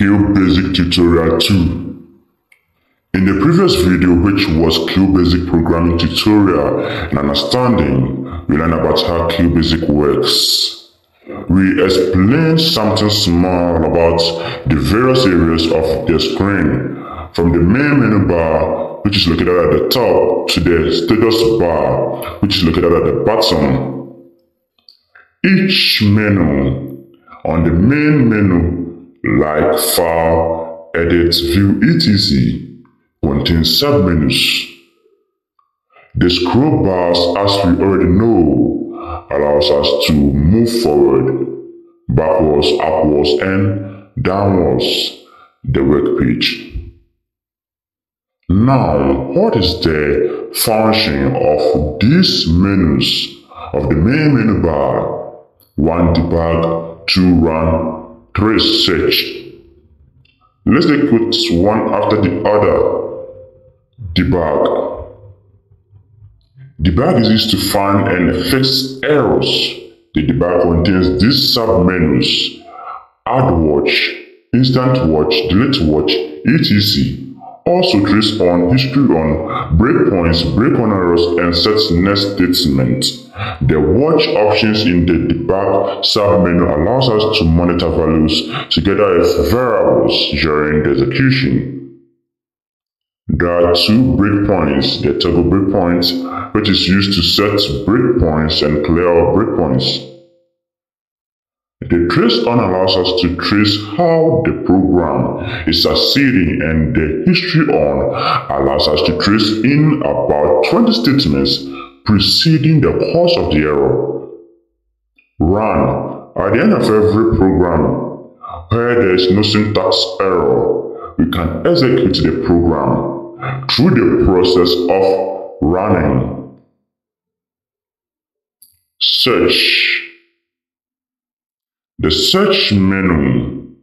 QBasic Tutorial 2. In the previous video which was QBasic Programming Tutorial and Understanding, we learned about how QBasic works. We explained something small about the various areas of the screen, from the main menu bar which is located at the top to the status bar which is located at the bottom. Each menu on the main menu like File, Edit, View, etc. contains submenus. The scroll bars, as we already know, allows us to move forward, backwards, upwards, and downwards the work page. Now, what is the function of these menus of the main menu bar? 1 debug, 2 run, 3 search. Let's take it one after the other. Debug. Debug is used to find and fix errors. The debug contains these submenus add watch, instant watch, delete watch, etc. Also trace on history on breakpoints, break on errors, and set next statement. The watch options in the debug submenu allows us to monitor values together as variables during the execution. There are two breakpoints, the toggle breakpoint, which is used to set breakpoints and clear breakpoints. The trace on allows us to trace how the program is succeeding and the history on allows us to trace in about 20 statements preceding the cause of the error. Run. At the end of every program, where there is no syntax error, we can execute the program through the process of running. Search. The search menu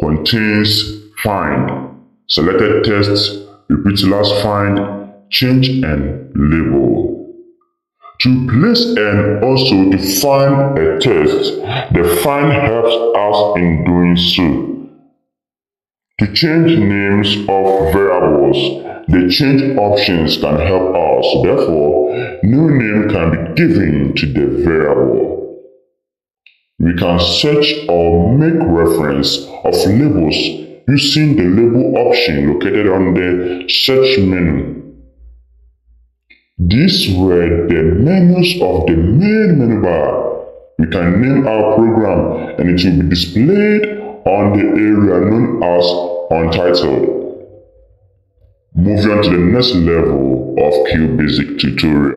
contains find, selected text, repeat last find, change and label. To place and also to find a test, the find helps us in doing so. To change names of variables, the change options can help us. Therefore, new name can be given to the variable. We can search or make reference of labels using the label option located on the search menu. These were the menus of the main menu bar. We can name our program and it will be displayed on the area known as Untitled. Moving on to the next level of QBasic tutorial.